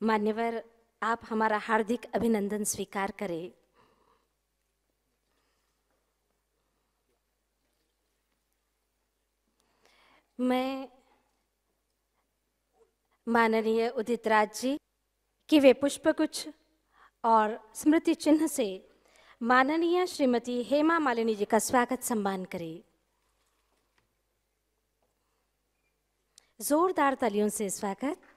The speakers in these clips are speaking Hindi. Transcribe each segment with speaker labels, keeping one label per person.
Speaker 1: मान्यवर, आप हमारा हार्दिक अभिनंदन स्वीकार करें। मैं माननीय उदित राज जी की वे पुष्पगुच्छ और स्मृति चिन्ह से माननीय श्रीमती हेमा मालिनी जी का स्वागत सम्मान करें। जोरदार तालियों से स्वागत।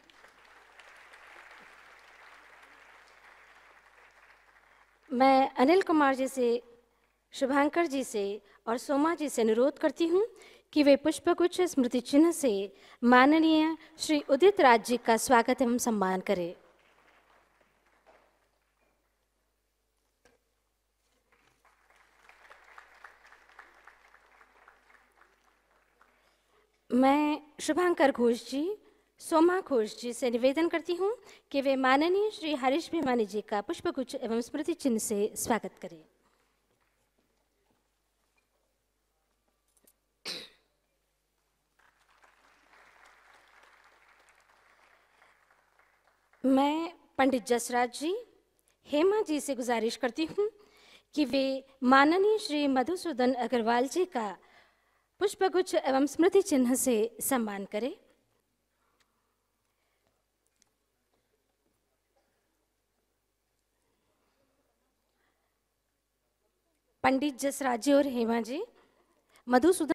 Speaker 1: मैं अनिल कुमार जी से, शुभांकर जी से और सोमा जी से अनुरोध करती हूँ कि वे पुष्पगुच्छ स्मृति चिन्ह से माननीय श्री उदित राज जी का स्वागत एवं सम्मान करें। मैं शुभांकर घोष जी सोमा घोष जी से निवेदन करती हूँ कि वे माननीय श्री हरीश भिमानी जी का पुष्पगुच्छ एवं स्मृति चिन्ह से स्वागत करें। मैं पंडित जसराज जी, हेमा जी से गुजारिश करती हूँ कि वे माननीय श्री मधुसूदन अग्रवाल जी का पुष्पगुच्छ एवं स्मृति चिन्ह से सम्मान करें। पंडित जसराज जी और हेमा जी, मधुसूदन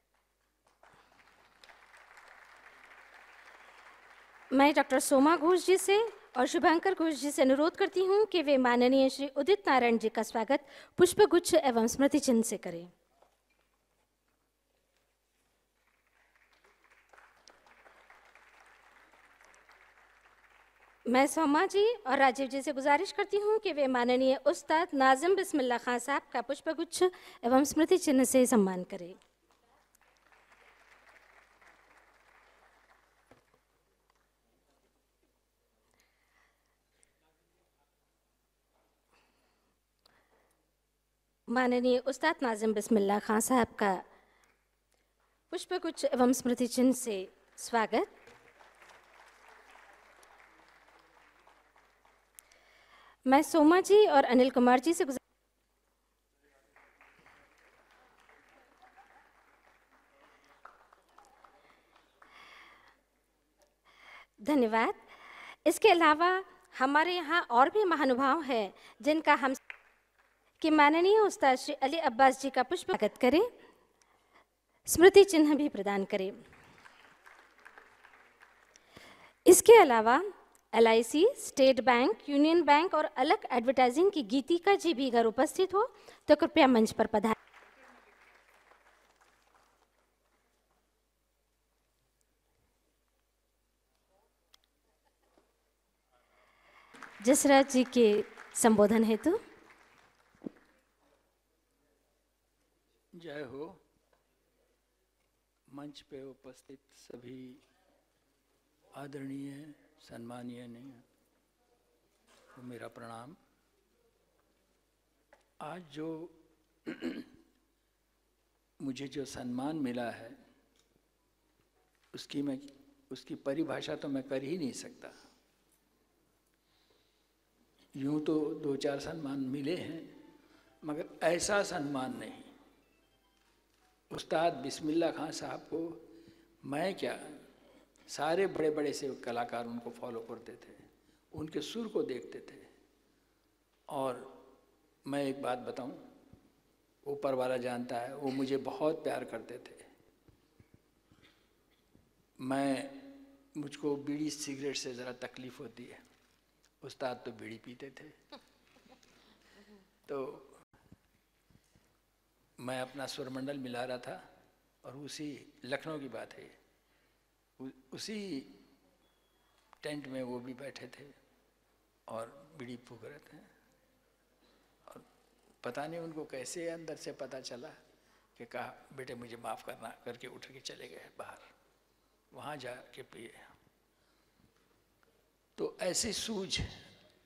Speaker 1: मैं डॉक्टर सोमा घोष जी से और शुभंकर घोष जी से अनुरोध करती हूँ कि वे माननीय श्री उदित नारायण जी का स्वागत पुष्पगुच्छ एवं स्मृति चिन्ह से करें। मैं सोमा जी और राजीव जी से गुजारिश करती हूँ कि वे माननीय उस्ताद नाजिम बिस्मिल्ला खान साहब का पुष्पगुच्छ एवं स्मृति चिन्ह से सम्मान करें। माननीय उस्ताद नाजिम बिस्मिल्ला खान साहब का पुष्पगुच्छ एवं स्मृति चिन्ह से स्वागत। मैं सोमा जी और अनिल कुमार जी से धन्यवाद। इसके अलावा हमारे यहाँ और भी महानुभाव हैं, जिनका हम कि माननीय उस्ताद श्री अली अब्बास जी का पुष्प स्वागत करें। स्मृति चिन्ह भी प्रदान करें। इसके अलावा एल स्टेट बैंक यूनियन बैंक और अलग एडवर्टाइजिंग की गीतिका जी भी अगर उपस्थित हो तो कृपया मंच पर पधार जसराज जी के संबोधन हेतु।
Speaker 2: जय हो। मंच पे उपस्थित सभी आदरणीय सम्मानीय नहीं तो मेरा प्रणाम। आज जो मुझे जो सम्मान मिला है, उसकी मैं, उसकी परिभाषा तो मैं कर ही नहीं सकता। यूँ तो दो चार सम्मान मिले हैं, मगर ऐसा सम्मान नहीं। उस्ताद बिस्मिल्ला खान साहब को मैं क्या सारे बड़े बड़े से कलाकार उनको फॉलो करते थे, उनके सुर को देखते थे। और मैं एक बात बताऊँ, ऊपर वाला जानता है, वो मुझे बहुत प्यार करते थे। मैं, मुझको बीड़ी सिगरेट से ज़रा तकलीफ़ होती है। उस्ताद तो बीड़ी पीते थे। तो मैं अपना स्वरमंडल मिला रहा था और उसी लखनऊ की बात है उसी टेंट में वो भी बैठे थे और बीड़ी फूक रहे थे। और पता नहीं उनको कैसे अंदर से पता चला कि कहा, बेटे, मुझे माफ़ करना, करके उठ के चले गए बाहर। वहाँ जा के पिए। तो ऐसी सूझ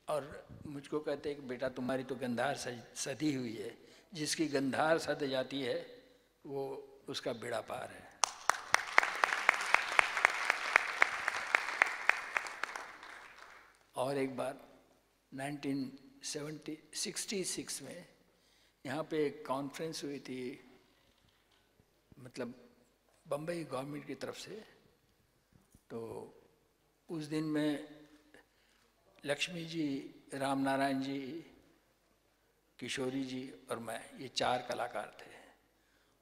Speaker 2: और मुझको कहते हैं कि, बेटा, तुम्हारी तो गंधार सदी हुई है। जिसकी गंधार सद जाती है, वो उसका बेड़ा पार है। और एक बार 1966 में यहाँ पे एक कॉन्फ्रेंस हुई थी मतलब बम्बई गवर्नमेंट की तरफ़ से। तो उस दिन में लक्ष्मी जी, राम नारायण जी, किशोरी जी और मैं, ये चार कलाकार थे।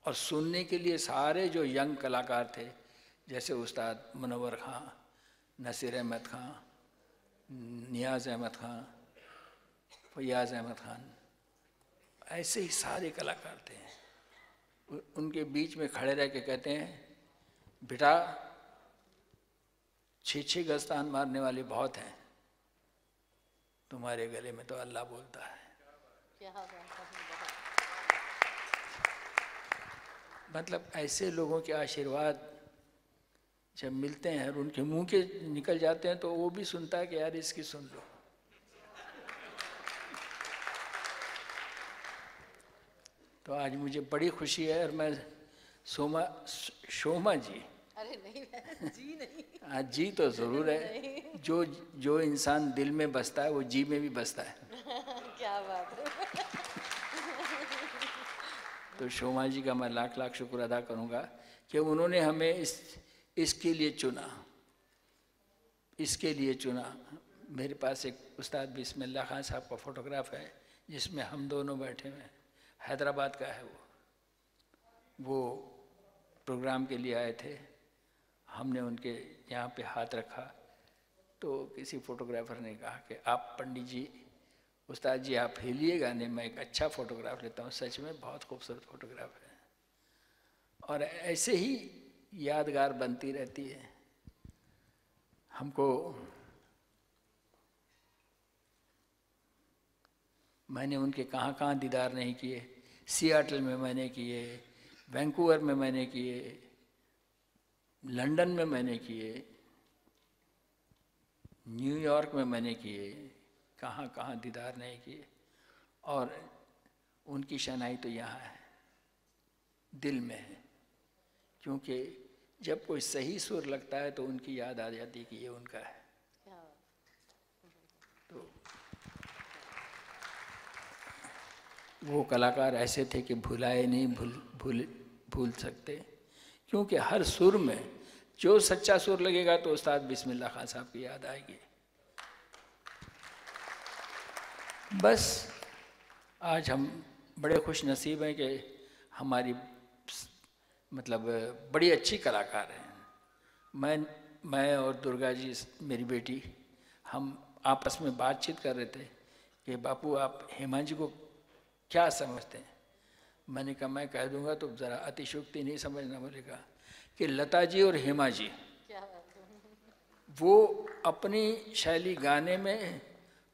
Speaker 2: और सुनने के लिए सारे जो यंग कलाकार थे, जैसे उस्ताद मनोवर खां, नसीर अहमद खां नियाज अहमद खान फैयाज अहमद खान ऐसे ही सारे कलाकार थे। उनके बीच में खड़े रह के कहते हैं बेटा छः छः गस्तान मारने वाले बहुत हैं। तुम्हारे गले में तो अल्लाह बोलता है। मतलब ऐसे लोगों के आशीर्वाद जब मिलते हैं और उनके मुँह के निकल जाते हैं तो वो भी सुनता है कि यार इसकी सुन लो। तो आज मुझे बड़ी खुशी है और मैं सोमा शोमा जी।
Speaker 3: अरे नहीं जी नहीं।
Speaker 2: हाँ जी तो ज़रूर है। जो जो इंसान दिल में बसता है वो जी में भी बसता है।
Speaker 3: क्या बात है।
Speaker 2: तो शोमा जी का मैं लाख लाख शुक्र अदा करूँगा कि उन्होंने हमें इस इसके लिए चुना। इसके लिए चुना। मेरे पास एक उस्ताद बिस्मिल्ला खान साहब का फोटोग्राफ है, जिसमें हम दोनों बैठे हुए हैं। हैदराबाद का है वो। वो प्रोग्राम के लिए आए थे। हमने उनके यहाँ पे हाथ रखा। तो किसी फोटोग्राफर ने कहा कि, आप पंडित जी, उस्ताद जी, आप हिलिएगा नहीं मैं एक अच्छा फ़ोटोग्राफ लेता हूँ। सच में बहुत खूबसूरत फोटोग्राफ है। और ऐसे ही यादगार बनती रहती है। हमको मैंने उनके कहाँ कहाँ दीदार नहीं किए। सियाटल में मैंने किए, वैंकूवर में मैंने किए, लंदन में मैंने किए न्यूयॉर्क में मैंने किए कहाँ कहाँ दीदार नहीं किए। और उनकी शनाई तो यहाँ है, दिल में है। क्योंकि जब कोई सही सुर लगता है तो उनकी याद आ जाती है कि ये उनका है। तो वो कलाकार ऐसे थे कि भुलाए नहीं, भूल भूल भूल सकते। क्योंकि हर सुर में जो सच्चा सुर लगेगा तो उस्ताद बिस्मिल्लाह खान साहब की याद आएगी। बस आज हम बड़े खुश नसीब हैं कि हमारी मतलब बड़ी अच्छी कलाकार हैं। मैं मैं और दुर्गा जी मेरी बेटी हम आपस में बातचीत कर रहे थे कि बापू आप हेमा जी को क्या समझते हैं? मैंने कहा मैं कह दूँगा तो ज़रा अतिशुक्ति नहीं समझना बोलेगा कि लता जी और हेमा जी वो अपनी शैली गाने में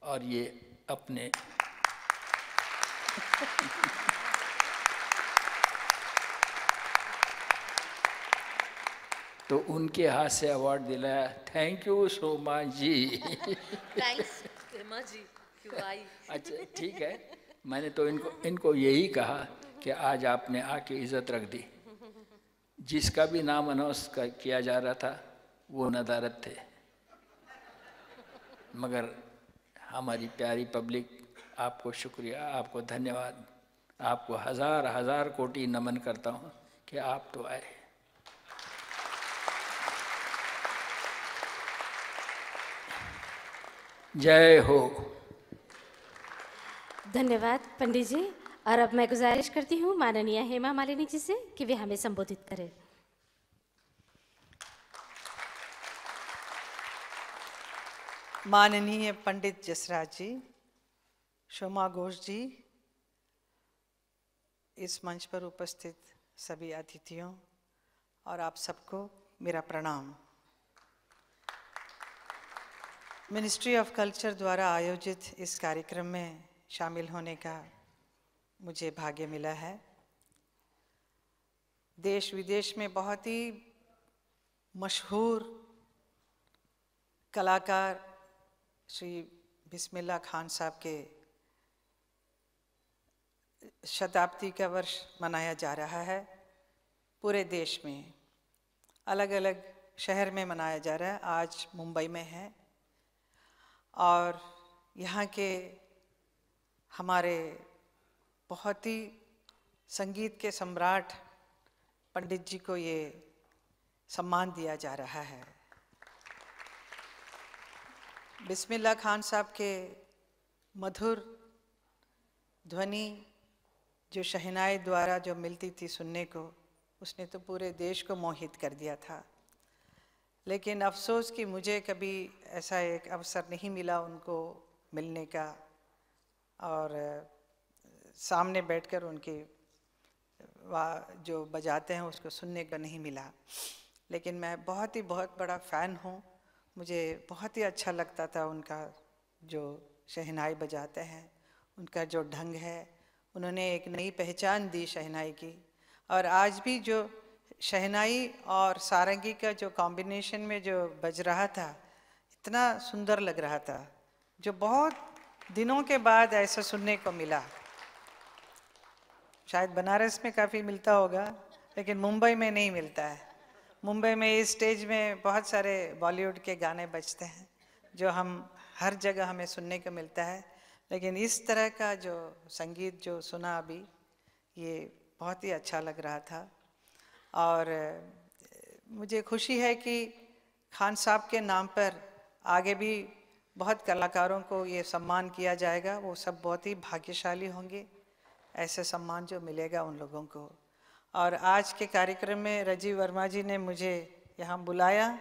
Speaker 2: और ये अपने तो उनके हाथ से अवार्ड दिलाया। Thank you Soma ji.
Speaker 3: Thanks जी
Speaker 2: अच्छा ठीक है। मैंने तो इनको इनको यही कहा कि आज आपने आके इज़्ज़त रख दी। जिसका भी नाम अनाउंस किया जा रहा था वो नदारत थे। मगर हमारी प्यारी पब्लिक आपको शुक्रिया आपको धन्यवाद। आपको हज़ार हज़ार कोटि नमन करता हूँ कि आप तो आए। जय हो।
Speaker 1: धन्यवाद पंडित जी। और अब मैं गुजारिश करती हूँ माननीय हेमा मालिनी जी से कि वे हमें संबोधित करें।
Speaker 4: माननीय पंडित जसराज जी शोमा घोष जी इस मंच पर उपस्थित सभी अतिथियों और आप सबको मेरा प्रणाम। मिनिस्ट्री ऑफ़ कल्चर द्वारा आयोजित इस कार्यक्रम में शामिल होने का मुझे भाग्य मिला है। देश विदेश में बहुत ही मशहूर कलाकार श्री बिस्मिल्ला खान साहब के शताब्दी का वर्ष मनाया जा रहा है पूरे देश में। अलग अलग शहर में मनाया जा रहा है। आज मुंबई में है। और यहाँ के हमारे बहुत ही संगीत के सम्राट पंडित जी को ये सम्मान दिया जा रहा है। बिस्मिल्लाह खान साहब के मधुर ध्वनि, जो शहनाई द्वारा जो मिलती थी सुनने को, उसने तो पूरे देश को मोहित कर दिया था। लेकिन अफसोस कि मुझे कभी ऐसा एक अवसर नहीं मिला उनको मिलने का और सामने बैठकर उनके जो बजाते हैं उसको सुनने का नहीं मिला। लेकिन मैं बहुत ही बहुत बड़ा फ़ैन हूँ। मुझे बहुत ही अच्छा लगता था उनका जो शहनाई बजाते हैं, उनका जो ढंग है। उन्होंने एक नई पहचान दी शहनाई की। और आज भी जो शहनाई और सारंगी का जो कॉम्बिनेशन में जो बज रहा था, इतना सुंदर लग रहा था, जो बहुत दिनों के बाद ऐसा सुनने को मिला। शायद बनारस में काफ़ी मिलता होगा, लेकिन मुंबई में नहीं मिलता है। मुंबई में इस स्टेज में बहुत सारे बॉलीवुड के गाने बजते हैं, जो हम, हर जगह हमें सुनने को मिलता है। लेकिन इस तरह का जो संगीत जो सुना अभी, ये बहुत ही अच्छा लग रहा था। और मुझे खुशी है कि खान साहब के नाम पर आगे भी बहुत कलाकारों को ये सम्मान किया जाएगा। वो सब बहुत ही भाग्यशाली होंगे, ऐसे सम्मान जो मिलेगा उन लोगों को। और आज के कार्यक्रम में रजीव वर्मा जी ने मुझे यहाँ बुलाया।